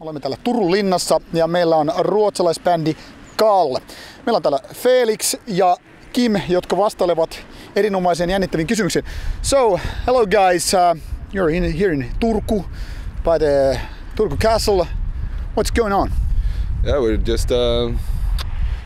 Olemme täällä Turun linnassa ja meillä on ruotsalaisbändi Kalle. Meillä on täällä Felix ja Kim, jotka vastailevat erinomaisen jännittäviin kysymyksiin. So, hello guys, uh, you're in, here in Turku by the Turku Castle. What's going on? Yeah, we're just uh,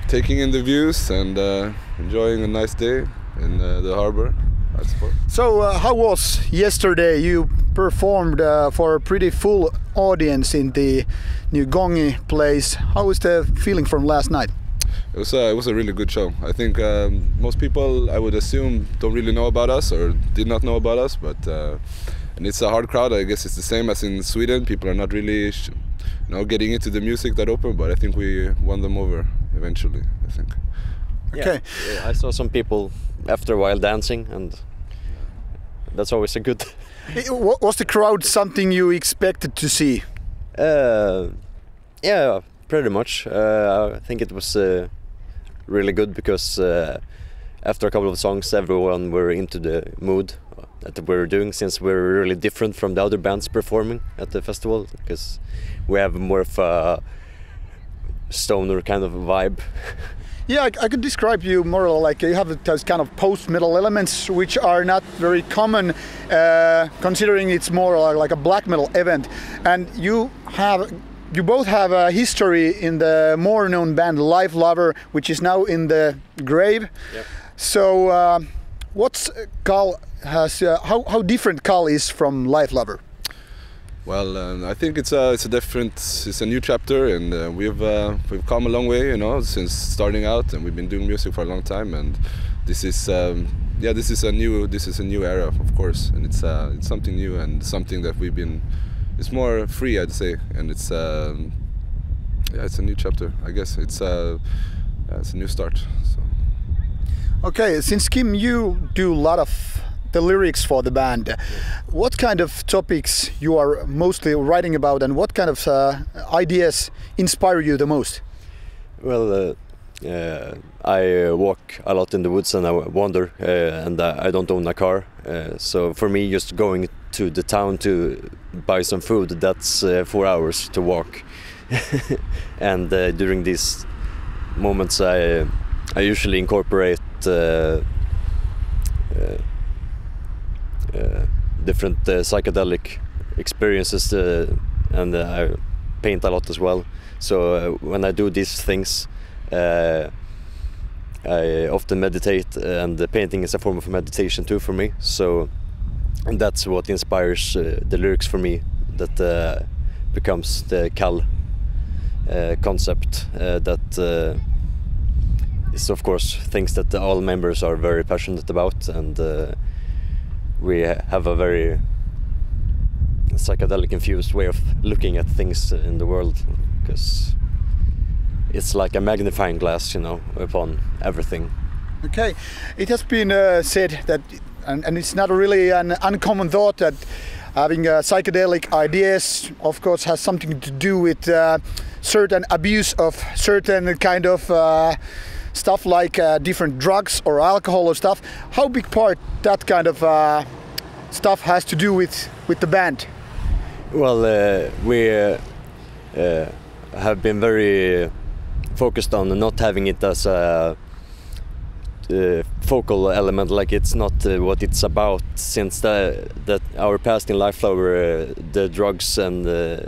taking in the views and uh, enjoying a nice day in uh, the harbor. I suppose. So, uh, how was yesterday? You performed uh, for a pretty full audience in the New Gongi place. How was the feeling from last night? It was a, it was a really good show. I think um, most people, I would assume, don't really know about us or did not know about us, but uh, and it's a hard crowd. I guess it's the same as in Sweden. People are not really, sh- you know, getting into the music that open, but I think we won them over eventually. I think. Okay. Yeah, I saw some people after a while dancing, and that's always a good. Was the crowd something you expected to see? Uh, yeah, pretty much. Uh, I think it was uh, really good because uh, after a couple of songs, everyone were into the mood that we were doing. Since we're really different from the other bands performing at the festival, because we have more of a stoner kind of vibe. Yeah, I, I could describe you more like you have those kind of post-metal elements, which are not very common, uh, considering it's more like a black metal event. And you have, you both have a history in the more known band Lifelover, which is now in the grave. Yep. So, uh, what's Kall has? Uh, how how different Kall is from Lifelover? Well, um, I think it's a it's a different it's a new chapter, and uh, we've uh, we've come a long way, you know, since starting out, and we've been doing music for a long time, and this is um, yeah, this is a new this is a new era, of course, and it's uh, it's something new and something that we've been it's more free, I'd say, and it's um, yeah, it's a new chapter, I guess. It's uh, it's a new start. So. Okay, since Kim, you do a lot of the lyrics for the band. What kind of topics you are mostly writing about, and what kind of uh, ideas inspire you the most? Well, uh, uh, I uh, walk a lot in the woods and I wander, uh, and I I don't own a car. Uh, so for me, just going to the town to buy some food, that's uh, four hours to walk. and uh, during these moments, I I usually incorporate uh, uh, uh, different uh, psychedelic experiences, uh, and uh, I paint a lot as well. So uh, when I do these things, uh, I often meditate, and the painting is a form of meditation too for me. So that's what inspires uh, the lyrics for me. That uh, becomes the Kall uh, concept. Uh, that uh, is of course things that all members are very passionate about, and uh, we have a very psychedelic infused way of looking at things in the world because it's like a magnifying glass, you know, upon everything. Okay, it has been uh, said that, and, and it's not really an uncommon thought that having uh, psychedelic ideas, of course, has something to do with uh, certain abuse of certain kind of uh, stuff like uh, different drugs or alcohol or stuff. How big part that kind of uh, stuff has to do with with the band? Well, uh, we uh, uh, have been very focused on not having it as a uh, focal element, like it's not uh, what it's about. Since the, that our past in Life uh, the drugs and uh,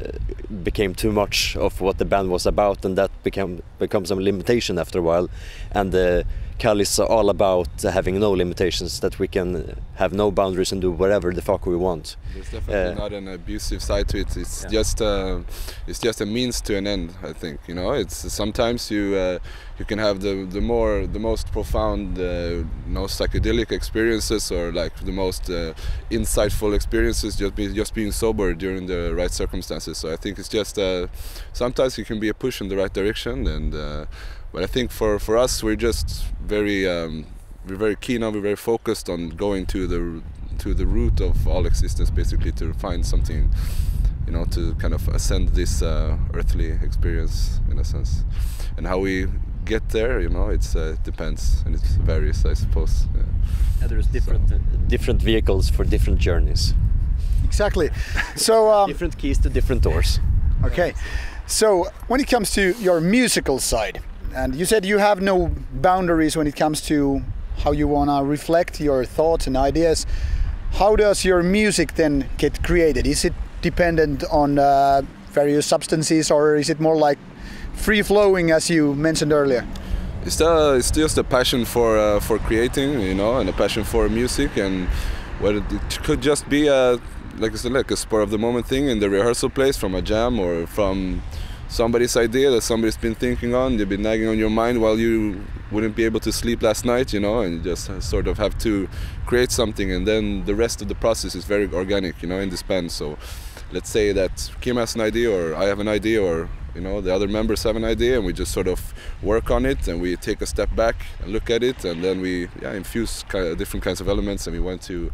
became too much of what the band was about, and that became becomes a limitation after a while. And uh, Kall is all about having no limitations, that we can have no boundaries and do whatever the fuck we want. There's definitely Uh, not an abusive side to it. It's Yeah. just uh, it's just a means to an end. I think you know. It's sometimes you uh, you can have the the more the most profound uh, you psychedelic experiences or like the most uh, insightful experiences just be just being sober during the right circumstances. So I think it's just uh, sometimes it can be a push in the right direction and. Uh, but I think for, for us, we're just very um, we're very keen on, we're very focused on going to the to the root of all existence, basically to find something, you know, to kind of ascend this uh, earthly experience in a sense, and how we get there, you know, it's uh, it depends and it varies, I suppose. Yeah. Yeah, there's different uh, different vehicles for different journeys. Exactly. So um, different keys to different doors. Okay. So when it comes to your musical side, and you said you have no boundaries when it comes to how you want to reflect your thoughts and ideas. How does your music then get created? Is it dependent on uh, various substances, or is it more like free flowing, as you mentioned earlier? It's, uh, it's just a passion for uh, for creating, you know, and a passion for music, and what it could just be a like I said, like a spur of the moment thing in the rehearsal place from a jam or from somebody's idea that somebody's been thinking on, they've been nagging on your mind while you wouldn't be able to sleep last night, you know, and you just sort of have to create something, and then the rest of the process is very organic, you know, in this band. So let's say that Kim has an idea, or I have an idea, or you know the other members have an idea, and we just sort of work on it, and we take a step back and look at it, and then we yeah infuse kind of different kinds of elements, and we want to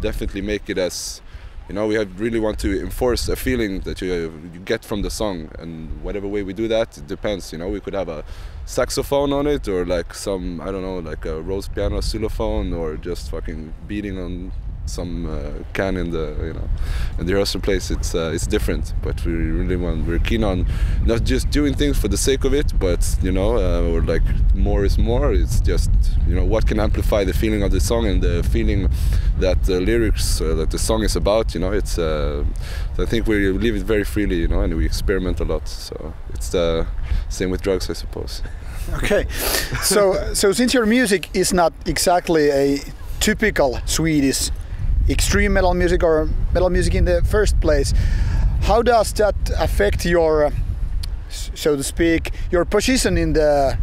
definitely make it as you know we have really want to enforce a feeling that you, uh, you get from the song and whatever way we do that it depends you know. We could have a saxophone on it or like some i don't know like a Rhodes piano xylophone or just fucking beating on some uh, can in the you know in the rehearsal place it's uh, it's different. But we really want we're keen on not just doing things for the sake of it but you know uh, or like more is more. It's just you know what can amplify the feeling of the song and the feeling that the lyrics uh, that the song is about you know? It's uh, I think we live it very freely you know and we experiment a lot. So it's the same with drugs I suppose. Okay. So so since your music is not exactly a typical Swedish extreme metal music or metal music in the first place. How does that affect your, so to speak, your position in the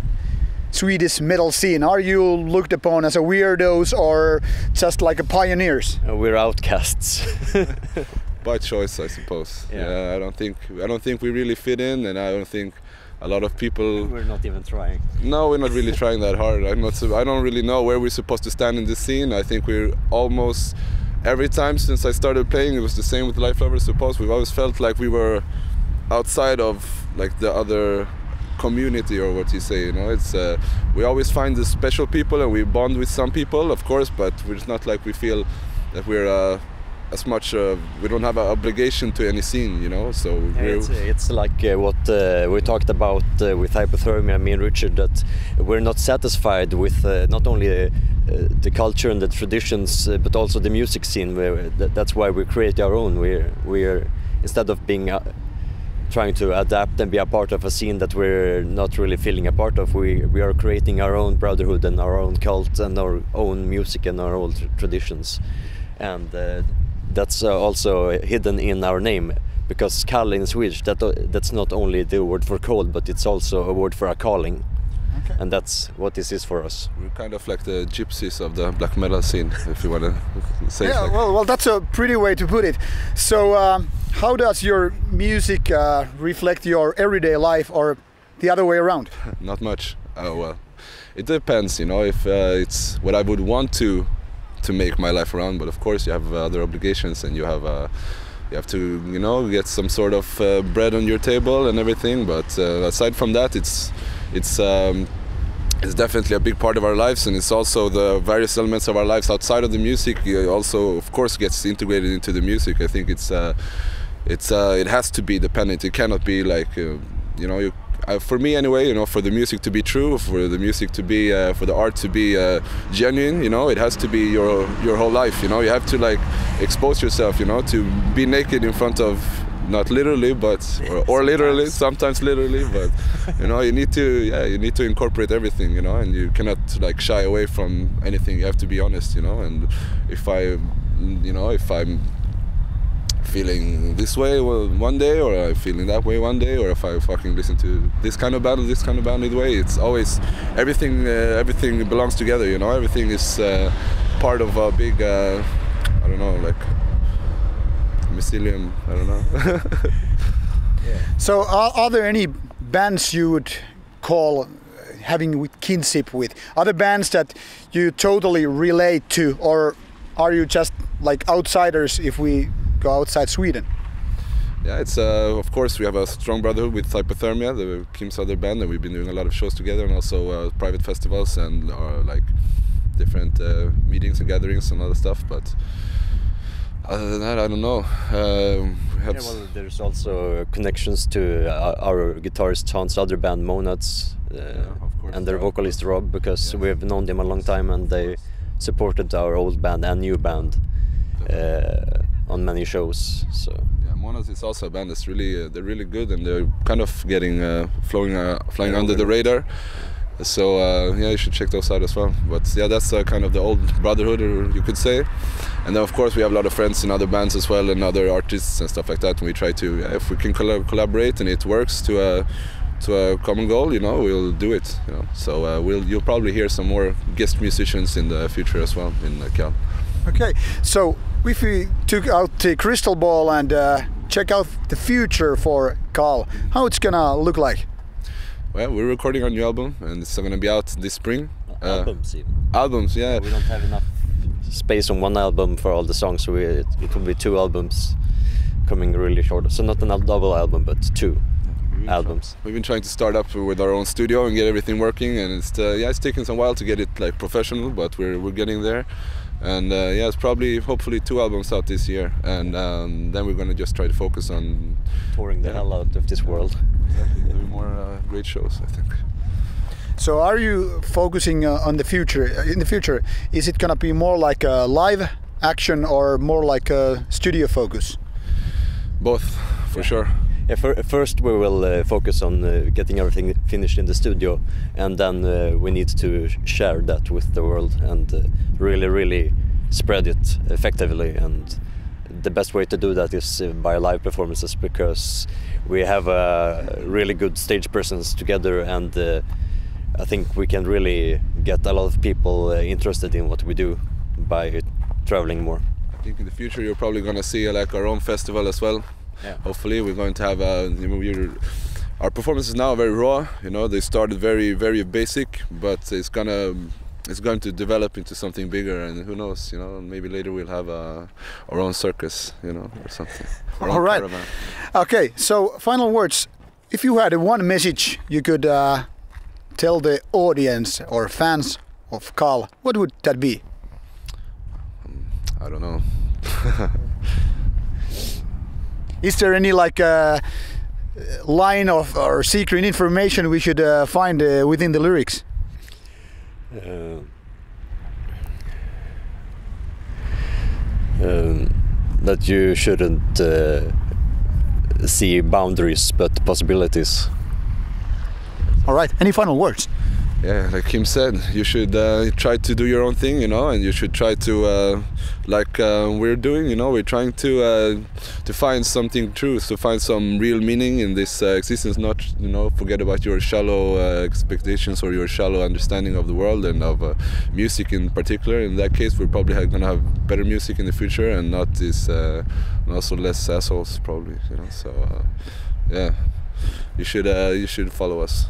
Swedish metal scene? Are you looked upon as a weirdos or just like a pioneers? Uh, we're outcasts. By choice, I suppose. Yeah. yeah, I don't think I don't think we really fit in, and I don't think a lot of people we're not even trying no we're not really trying that hard i'm not i don't really know where we're supposed to stand in the scene i think we're almost every time since I started playing, it was the same with Life Lovers Suppose. We've always felt like we were outside of like the other community or what you say. You know, it's uh, we always find the special people and we bond with some people, of course, but it's not like we feel that we're. Uh, as much uh, we don't have an obligation to any scene you know so yeah, it's, it's, like uh, what uh, we talked about uh, with hypothermia me and richard that we're not satisfied with uh, not only uh, the culture and the traditions, uh, but also the music scene. Where that's why we create our own. We're we're instead of being uh, trying to adapt and be a part of a scene that we're not really feeling a part of. We we are creating our own brotherhood and our own cult and our own music and our old traditions, and uh, that's uh, also hidden in our name because Kall in Swedish that that's not only the word for cold, but it's also a word for a calling. Okay. And that's what this is for us. We're kind of like the gypsies of the black metal scene, if you want to say. Yeah, like. well, well, that's a pretty way to put it. So, um, how does your music uh, reflect your everyday life, or the other way around? Not much. Oh well, it depends. You know, if uh, it's what I would want to to make my life around, but of course you have other obligations and you have. Uh, you have to, you know, get some sort of uh, bread on your table and everything. But uh, aside from that, it's it's um, it's definitely a big part of our lives and it's also the various elements of our lives outside of the music also of course gets integrated into the music i think it's uh, it's uh, it has to be dependent it cannot be like uh, you know you, uh, for me anyway you know for the music to be true for the music to be uh, for the art to be uh, genuine you know it has to be your your whole life you know. You have to like expose yourself you know to be naked in front of not literally but or, or literally sometimes literally but you know you need to yeah you need to incorporate everything you know and you cannot like shy away from anything. You have to be honest you know and if i you know if i'm feeling this way one day or i'm feeling that way one day or if i fucking listen to this kind of band or this kind of band way it's always everything uh, everything belongs together you know everything is uh, part of a big uh, i don't know like mycelium. I don't know. yeah. So, are, are, there any bands you would call having with kinship with? Other bands that you totally relate to, or are you just like outsiders if we go outside Sweden? Yeah, it's uh, of course we have a strong brotherhood with Hypothermia, the Kim's other band, and we've been doing a lot of shows together, and also uh, private festivals and uh, like different uh, meetings and gatherings and other stuff. But Other than that, I don't know. Uh, we have Yeah, well, there's also connections to uh, our guitarist Hans' other band Monads uh, of and their vocalist Rob because Yes. we've known them a long time and they supported our old band and new band uh, on many shows. So Yeah, Monads is also a band that's really uh, they're really good and they're kind of getting uh, flowing uh, flying Yeah, under the radar. So uh, yeah, you should check those out as well. But yeah, that's uh, kind of the old brotherhood, or you could say. And then of course we have a lot of friends in other bands as well and other artists and stuff like that. And we try to yeah, if we can collab- collaborate and it works to a to a common goal, you know, we'll do it. You know, so uh, we'll you'll probably hear some more guest musicians in the future as well in Kall. Okay, so if we took out the crystal ball and uh, check out the future for Kall, how it's gonna look like? Well, we're recording our new album and it's going to be out this spring. Uh, albums even. albums yeah we don't have enough space on one album for all the songs, so we, it, it will be two albums coming really short. So not a double album, but two albums. we've been trying to start up with our own studio and get everything working and it's uh, yeah it's taken some while to get it like professional but we're, we're getting there and uh, yeah it's probably hopefully two albums out this year and um, then we're going to just try to focus on Touring the Yeah. hell out of this world. doing more uh, great shows i think So are you focusing uh, on the future? In the future, is it gonna be more like a live action or more like a studio focus? both for sure Yeah, fir- first we will uh, focus on uh, getting everything finished in the studio, and then uh, we need to share that with the world and uh, really, really spread it effectively. And the best way to do that is uh, by live performances because we have really good stage presence together, and uh, I think we can really get a lot of people uh, interested in what we do by traveling more. i think in the future you're probably going to see uh, like our own festival as well Yeah. hopefully we're going to have you know, we're, our performance is now very raw you know they started very very basic but it's gonna it's going to develop into something bigger and who knows you know maybe later we'll have uh, our own circus you know or something own All right. caravan. Okay, so final words. If you had one message you could uh, tell the audience or fans of Kall, what would that be? i don't know Is there any like uh, line of or secret information we should uh, find uh, within the lyrics? Uh, um, that you shouldn't uh, see boundaries but possibilities. All right. Any final words? Yeah like Kim said you should uh, try to do your own thing you know and you should try to uh, like uh, we're doing you know we're trying to uh, to find something true to find some real meaning in this uh, existence not you know forget about your shallow uh, expectations or your shallow understanding of the world and of music in particular. In that case we're probably gonna have better music in the future and not this and also less assholes probably you know so yeah. You should you should follow us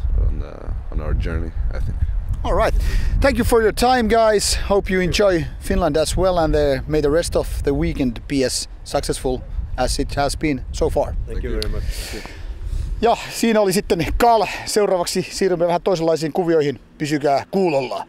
on our journey. I think. All right. Thank you for your time, guys. Hope you enjoy Finland as well, and uh, may the rest of the weekend be as successful as it has been so far. Thank, you very much. Ja siinä oli sitten Kall. Seuraavaksi siirrymme vähän toisenlaisiin kuvioihin. Pysykää kuulolla.